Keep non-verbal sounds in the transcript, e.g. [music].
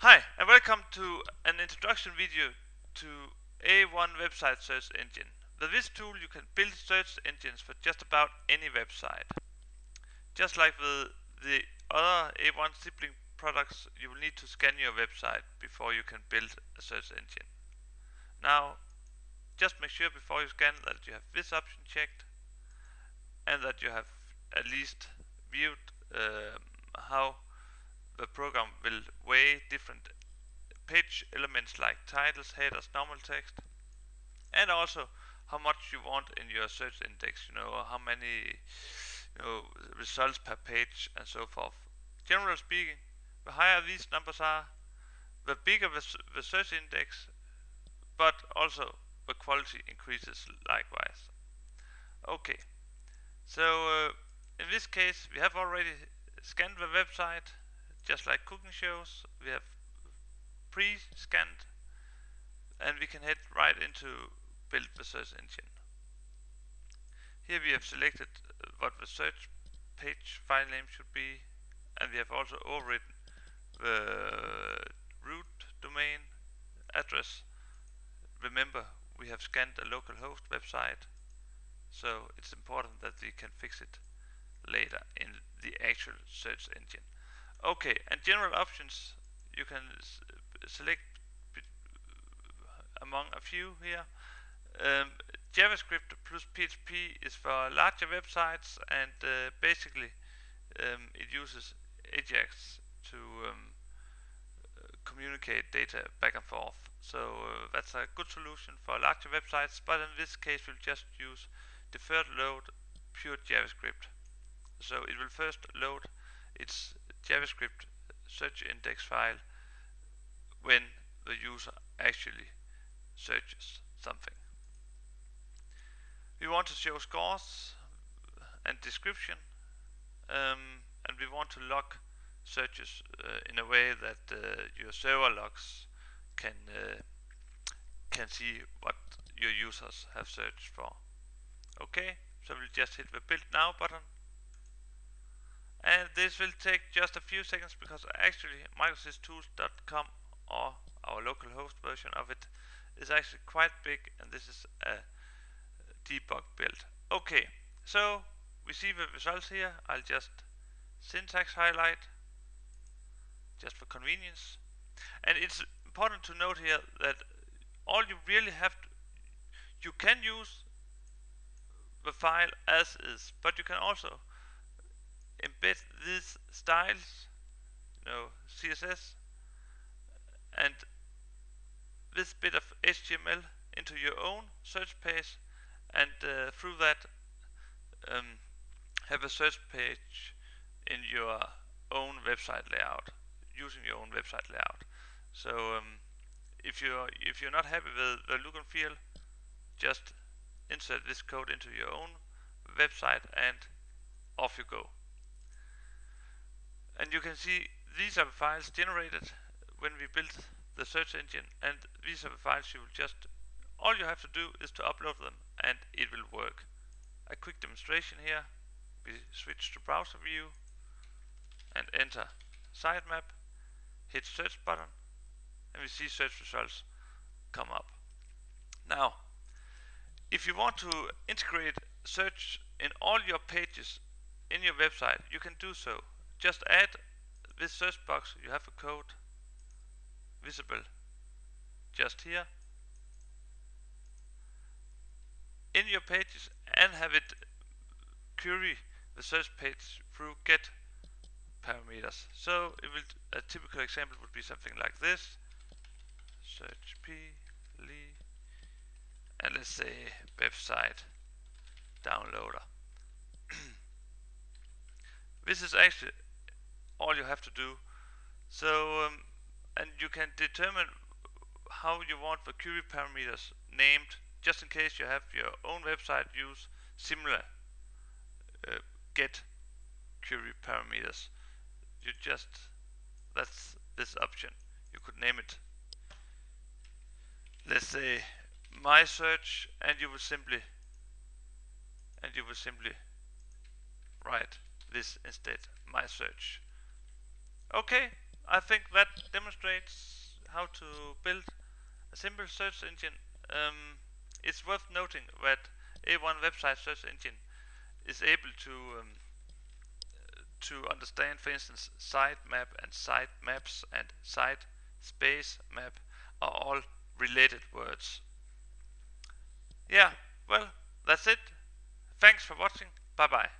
Hi and welcome to an introduction video to A1 website search engine. With this tool you can build search engines for just about any website. Just like with the other A1 sibling products you will need to scan your website before you can build a search engine. Now just make sure before you scan that you have this option checked and that you have at least viewed um, how the program will weigh different page elements like titles, headers, normal text, and also how much you want in your search index, you know, how many you know, results per page and so forth. Generally speaking, the higher these numbers are, the bigger the, search index, but also the quality increases likewise. Okay, so uh, in this case we have already scanned the website just like cooking shows we have pre-scanned and we can head right into build the search engine. Here we have selected uh, what the search page file name should be and we have also overwritten the root domain address. Remember we have scanned a local host website so it's important that we can fix it later in the actual search engine Okay, and general options you can select among a few here. Um, JavaScript plus PHP is for larger websites and uh, basically um, it uses Ajax to um, communicate data back and forth. So uh, that's a good solution for larger websites, but in this case we'll just use deferred load pure JavaScript. So it will first load its JavaScript search index file when the user actually searches something. We want to show scores and description um, and we want to log searches uh, in a way that uh, your server logs can uh, can see what your users have searched for. Okay, so we'll just hit the build now button and this will take just a few seconds because actually microsystools.com or our local host version of it is actually quite big and this is a debug build. Okay so we see the results here. I'll just syntax highlight just for convenience. And it's important to note here that all you really have to you can use the file as is but you can also embed these styles, you know, CSS, and this bit of HTML into your own search page, and uh, through that um, have a search page in your own website layout, using your own website layout. So um, if you're if you're not happy with the look and feel, just insert this code into your own website and off you go and you can see these are the files generated when we built the search engine. And these are the files you will just all you have to do is to upload them and it will work. A quick demonstration here. We switch to browser view and enter sitemap hit search button and we see search results come up. Now if you want to integrate search in all your pages in your website you can do so just add this search box. You have a code visible just here. In your pages and have it query the search page through get parameters. So will a typical example would be something like this. Search p Lee and let's say website downloader. [clears throat] This is actually all you have to do. So, um, and you can determine how you want the query parameters named, just in case you have your own website use similar uh, get query parameters. You just, that's this option. You could name it, let's say my search, and you will simply, and you will simply write this instead, my search. Okay, I think that demonstrates how to build a simple search engine. Um, it's worth noting that A1 website search engine is able to um, to understand, for instance, sitemap and sitemaps and site space map are all related words. Yeah, well, that's it. Thanks for watching. Bye bye.